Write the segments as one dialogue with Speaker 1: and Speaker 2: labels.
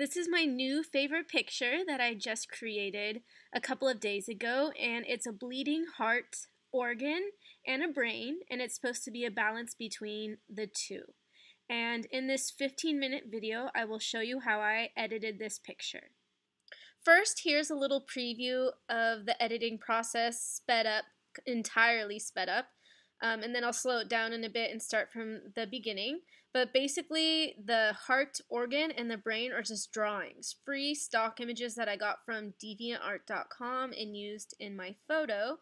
Speaker 1: This is my new favorite picture that I just created a couple of days ago, and it's a bleeding heart organ and a brain, and it's supposed to be a balance between the two. And in this 15 minute video, I will show you how I edited this picture. First, here's a little preview of the editing process sped up, entirely sped up. Um, and then I'll slow it down in a bit and start from the beginning. But basically, the heart organ and the brain are just drawings, free stock images that I got from deviantart.com and used in my photo.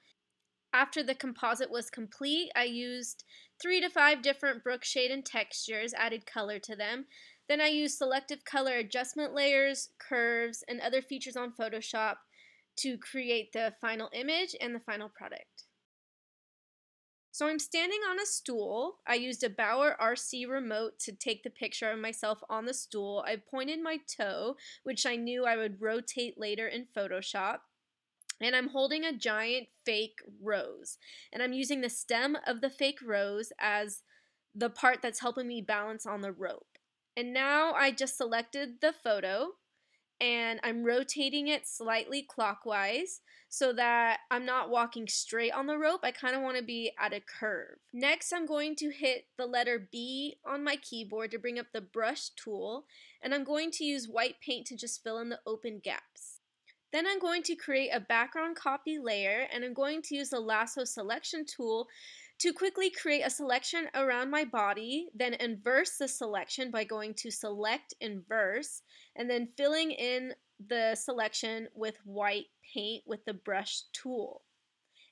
Speaker 1: After the composite was complete, I used three to five different Brooke Shaden textures, added color to them. Then I used selective color adjustment layers, curves, and other features on Photoshop to create the final image and the final product. So I'm standing on a stool. I used a Bauer RC remote to take the picture of myself on the stool. I pointed my toe, which I knew I would rotate later in Photoshop. And I'm holding a giant fake rose. And I'm using the stem of the fake rose as the part that's helping me balance on the rope. And now I just selected the photo and I'm rotating it slightly clockwise so that I'm not walking straight on the rope. I kind of want to be at a curve. Next, I'm going to hit the letter B on my keyboard to bring up the brush tool, and I'm going to use white paint to just fill in the open gaps. Then I'm going to create a background copy layer, and I'm going to use the lasso selection tool to quickly create a selection around my body, then inverse the selection by going to select inverse, and then filling in the selection with white paint with the brush tool.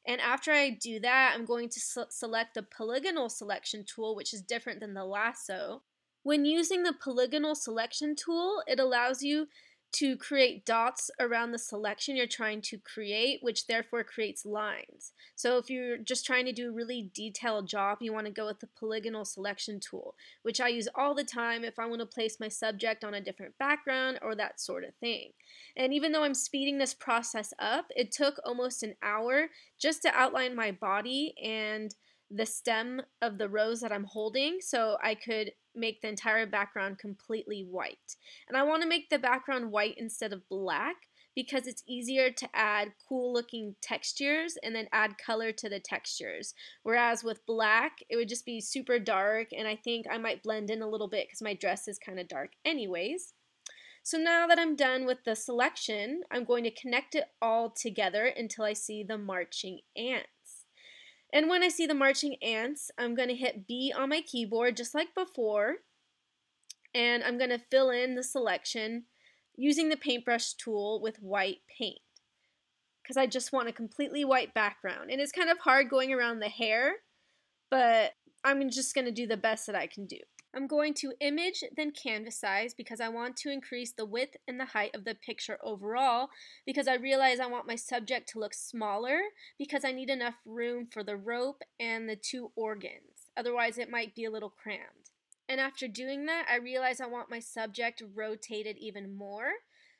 Speaker 1: And after I do that, I'm going to select the polygonal selection tool, which is different than the lasso. When using the polygonal selection tool, it allows you to create dots around the selection you're trying to create, which therefore creates lines. So if you're just trying to do a really detailed job, you want to go with the polygonal selection tool, which I use all the time if I want to place my subject on a different background or that sort of thing. And even though I'm speeding this process up, it took almost an hour just to outline my body and the stem of the rose that I'm holding so I could make the entire background completely white. And I want to make the background white instead of black because it's easier to add cool looking textures and then add color to the textures. Whereas with black, it would just be super dark and I think I might blend in a little bit because my dress is kind of dark anyways. So now that I'm done with the selection, I'm going to connect it all together until I see the marching ants. And when I see the marching ants, I'm going to hit B on my keyboard just like before. And I'm going to fill in the selection using the paintbrush tool with white paint. Because I just want a completely white background. And it's kind of hard going around the hair, but I'm just going to do the best that I can do. I'm going to image then canvas size because I want to increase the width and the height of the picture overall because I realize I want my subject to look smaller because I need enough room for the rope and the two organs. Otherwise it might be a little crammed. And after doing that, I realize I want my subject rotated even more.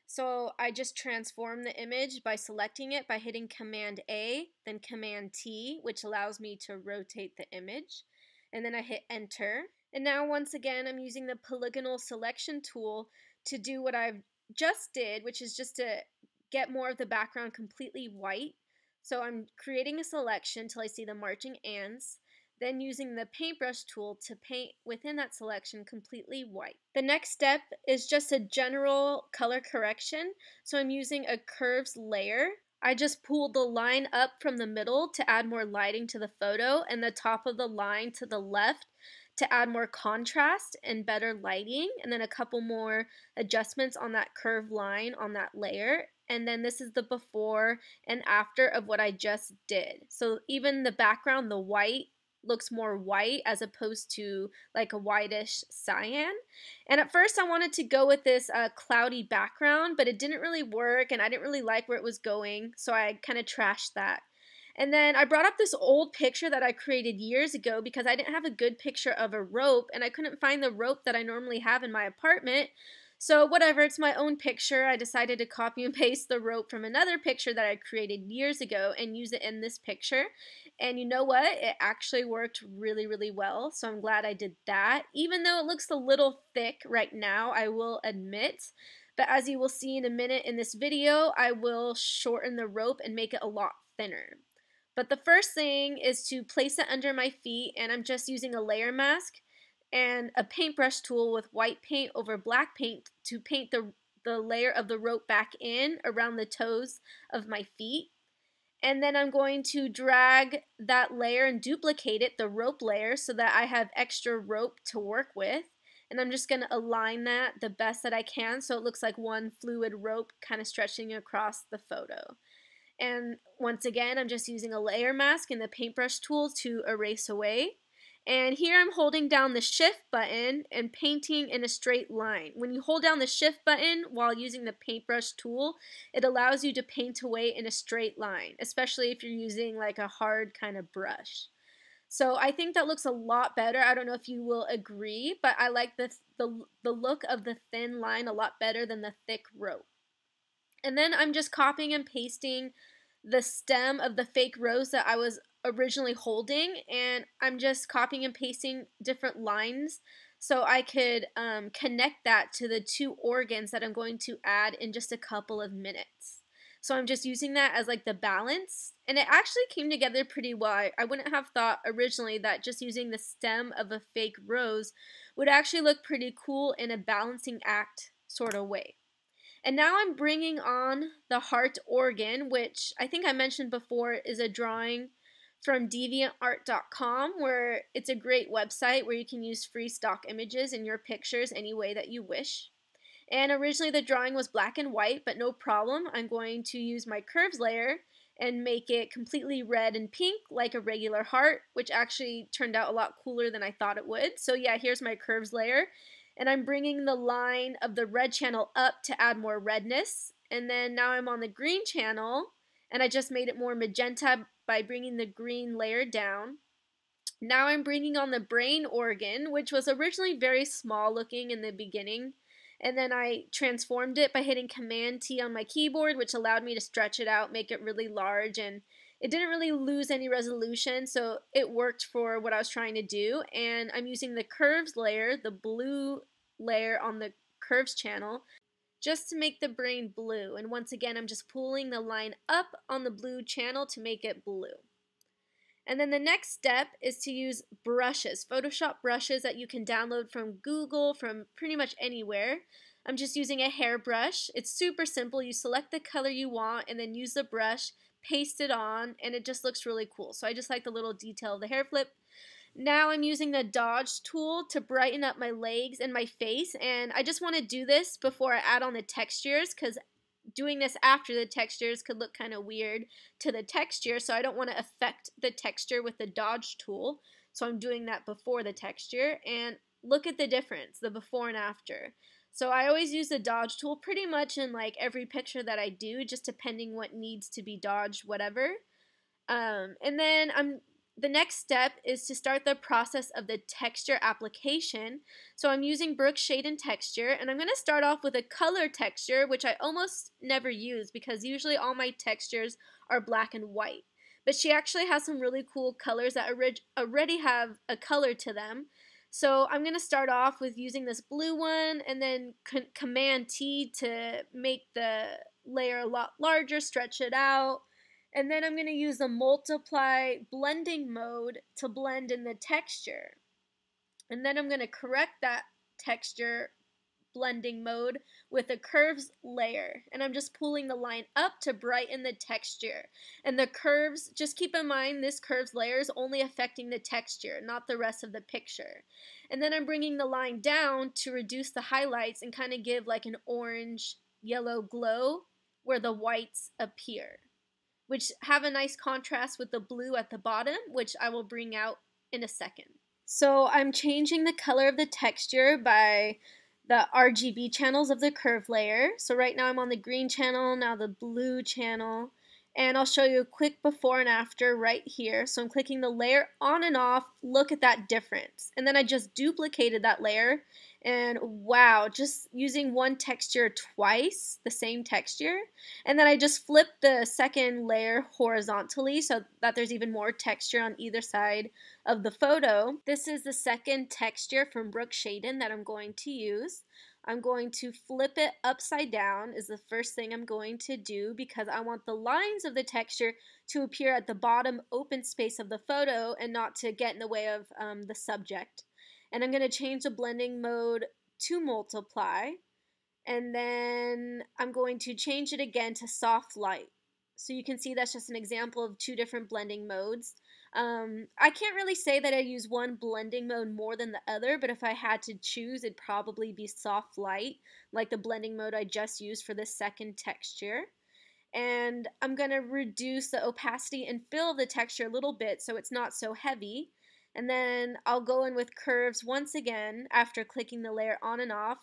Speaker 1: So I just transform the image by selecting it by hitting Command A, then Command T, which allows me to rotate the image. And then I hit Enter. And now once again, I'm using the polygonal selection tool to do what I've just did, which is just to get more of the background completely white. So I'm creating a selection till I see the marching ants, then using the paintbrush tool to paint within that selection completely white. The next step is just a general color correction. So I'm using a curves layer. I just pulled the line up from the middle to add more lighting to the photo and the top of the line to the left to add more contrast and better lighting and then a couple more adjustments on that curved line on that layer and then this is the before and after of what I just did. So even the background, the white looks more white as opposed to like a whitish cyan. And at first I wanted to go with this uh, cloudy background, but it didn't really work and I didn't really like where it was going, so I kind of trashed that. And then I brought up this old picture that I created years ago because I didn't have a good picture of a rope and I couldn't find the rope that I normally have in my apartment. So whatever, it's my own picture. I decided to copy and paste the rope from another picture that I created years ago and use it in this picture. And you know what? It actually worked really, really well. So I'm glad I did that. Even though it looks a little thick right now, I will admit. But as you will see in a minute in this video, I will shorten the rope and make it a lot thinner. But the first thing is to place it under my feet and I'm just using a layer mask and a paintbrush tool with white paint over black paint to paint the, the layer of the rope back in around the toes of my feet. And then I'm going to drag that layer and duplicate it, the rope layer, so that I have extra rope to work with. And I'm just going to align that the best that I can so it looks like one fluid rope kind of stretching across the photo. And once again, I'm just using a layer mask and the paintbrush tool to erase away. And here I'm holding down the shift button and painting in a straight line. When you hold down the shift button while using the paintbrush tool, it allows you to paint away in a straight line, especially if you're using like a hard kind of brush. So I think that looks a lot better. I don't know if you will agree, but I like the, the, the look of the thin line a lot better than the thick rope. And then I'm just copying and pasting the stem of the fake rose that I was originally holding and I'm just copying and pasting different lines so I could um, connect that to the two organs that I'm going to add in just a couple of minutes. So I'm just using that as like the balance and it actually came together pretty well. I wouldn't have thought originally that just using the stem of a fake rose would actually look pretty cool in a balancing act sort of way. And now I'm bringing on the heart organ, which I think I mentioned before is a drawing from deviantart.com where it's a great website where you can use free stock images in your pictures any way that you wish. And originally the drawing was black and white, but no problem. I'm going to use my curves layer and make it completely red and pink like a regular heart, which actually turned out a lot cooler than I thought it would. So yeah, here's my curves layer. And I'm bringing the line of the red channel up to add more redness. And then now I'm on the green channel and I just made it more magenta by bringing the green layer down. Now I'm bringing on the brain organ, which was originally very small looking in the beginning, and then I transformed it by hitting Command T on my keyboard, which allowed me to stretch it out, make it really large, and it didn't really lose any resolution, so it worked for what I was trying to do. And I'm using the curves layer, the blue layer on the curves channel, just to make the brain blue. And once again, I'm just pulling the line up on the blue channel to make it blue. And then the next step is to use brushes, Photoshop brushes that you can download from Google, from pretty much anywhere. I'm just using a hairbrush. It's super simple. You select the color you want and then use the brush, paste it on, and it just looks really cool. So I just like the little detail of the hair flip. Now I'm using the dodge tool to brighten up my legs and my face and I just want to do this before I add on the textures because doing this after the textures could look kind of weird to the texture so I don't want to affect the texture with the dodge tool. So I'm doing that before the texture and look at the difference the before and after. So I always use the dodge tool pretty much in like every picture that I do just depending what needs to be dodged whatever. Um, and then I'm the next step is to start the process of the texture application. So I'm using Brooke Shaden Texture, and I'm going to start off with a color texture, which I almost never use because usually all my textures are black and white. But she actually has some really cool colors that already have a color to them. So I'm going to start off with using this blue one and then Command T to make the layer a lot larger, stretch it out. And then I'm going to use the multiply blending mode to blend in the texture. And then I'm going to correct that texture blending mode with a curves layer. And I'm just pulling the line up to brighten the texture. And the curves just keep in mind this curves layer is only affecting the texture not the rest of the picture. And then I'm bringing the line down to reduce the highlights and kind of give like an orange yellow glow where the whites appear which have a nice contrast with the blue at the bottom, which I will bring out in a second. So I'm changing the color of the texture by the RGB channels of the curve layer. So right now I'm on the green channel, now the blue channel, and I'll show you a quick before and after right here. So I'm clicking the layer on and off, look at that difference. And then I just duplicated that layer and wow, just using one texture twice, the same texture. And then I just flipped the second layer horizontally so that there's even more texture on either side of the photo. This is the second texture from Brooke Shaden that I'm going to use. I'm going to flip it upside down is the first thing I'm going to do because I want the lines of the texture to appear at the bottom open space of the photo and not to get in the way of um, the subject. And I'm going to change the blending mode to multiply and then I'm going to change it again to soft light. So you can see that's just an example of two different blending modes. Um, I can't really say that I use one blending mode more than the other, but if I had to choose, it'd probably be soft light, like the blending mode I just used for the second texture. And I'm going to reduce the opacity and fill the texture a little bit so it's not so heavy. And then I'll go in with curves once again after clicking the layer on and off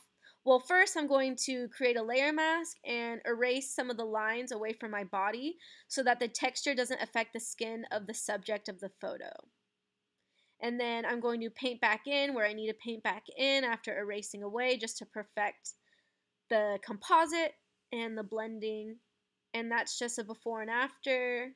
Speaker 1: well, first I'm going to create a layer mask and erase some of the lines away from my body so that the texture doesn't affect the skin of the subject of the photo. And then I'm going to paint back in where I need to paint back in after erasing away just to perfect the composite and the blending. And that's just a before and after.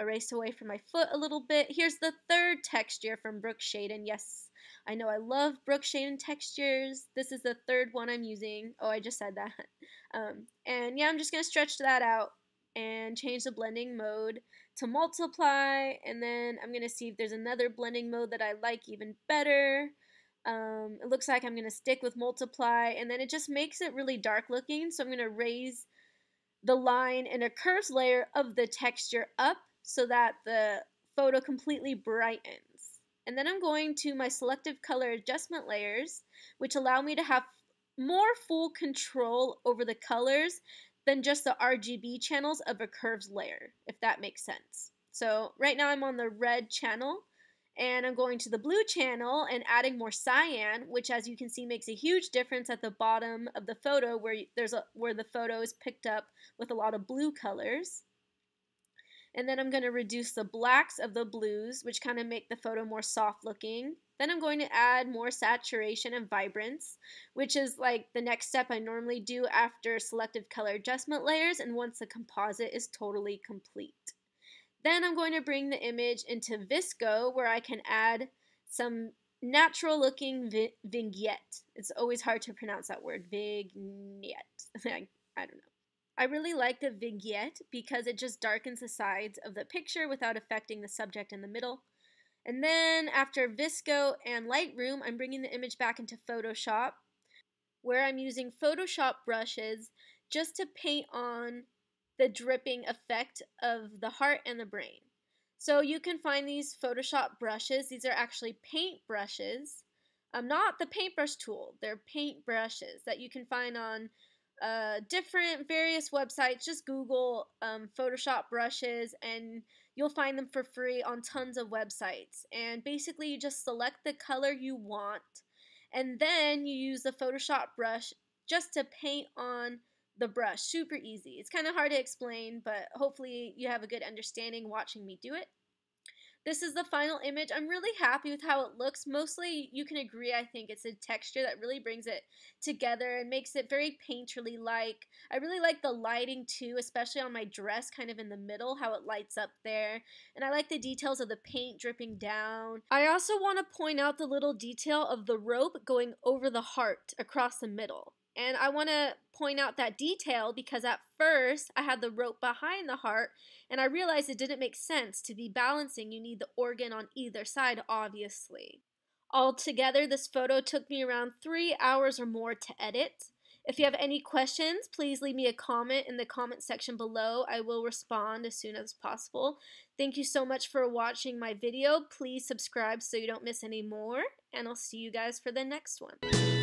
Speaker 1: Erase away from my foot a little bit. Here's the third texture from Brooke Shaden. Yes, I know I love Brooke Shaden textures. This is the third one I'm using. Oh, I just said that. Um, and yeah, I'm just going to stretch that out and change the blending mode to multiply. And then I'm going to see if there's another blending mode that I like even better. Um, it looks like I'm going to stick with multiply. And then it just makes it really dark looking. So I'm going to raise the line in a curves layer of the texture up so that the photo completely brightens. And then I'm going to my selective color adjustment layers, which allow me to have more full control over the colors than just the RGB channels of a curves layer, if that makes sense. So right now I'm on the red channel, and I'm going to the blue channel and adding more cyan, which as you can see makes a huge difference at the bottom of the photo where there's a where the photo is picked up with a lot of blue colors. And then I'm going to reduce the blacks of the blues, which kind of make the photo more soft looking. Then I'm going to add more saturation and vibrance, which is like the next step I normally do after selective color adjustment layers and once the composite is totally complete. Then I'm going to bring the image into VSCO where I can add some natural looking vi vignette. It's always hard to pronounce that word, vignette. I don't know. I really like the vignette because it just darkens the sides of the picture without affecting the subject in the middle. And then after VSCO and Lightroom, I'm bringing the image back into Photoshop where I'm using Photoshop brushes just to paint on the dripping effect of the heart and the brain. So you can find these Photoshop brushes. These are actually paint brushes. Um, not the paintbrush tool. They're paint brushes that you can find on uh, different various websites. Just Google um, Photoshop brushes and you'll find them for free on tons of websites. And basically, you just select the color you want and then you use the Photoshop brush just to paint on the brush. Super easy. It's kind of hard to explain, but hopefully, you have a good understanding watching me do it. This is the final image. I'm really happy with how it looks. Mostly, you can agree, I think it's a texture that really brings it together and makes it very painterly like. I really like the lighting too, especially on my dress kind of in the middle, how it lights up there. And I like the details of the paint dripping down. I also want to point out the little detail of the rope going over the heart across the middle. And I want to point out that detail because at first I had the rope behind the heart and I realized it didn't make sense. To be balancing, you need the organ on either side, obviously. Altogether, this photo took me around three hours or more to edit. If you have any questions, please leave me a comment in the comment section below. I will respond as soon as possible. Thank you so much for watching my video. Please subscribe so you don't miss any more, and I'll see you guys for the next one.